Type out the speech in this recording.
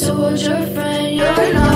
told your friend. You're not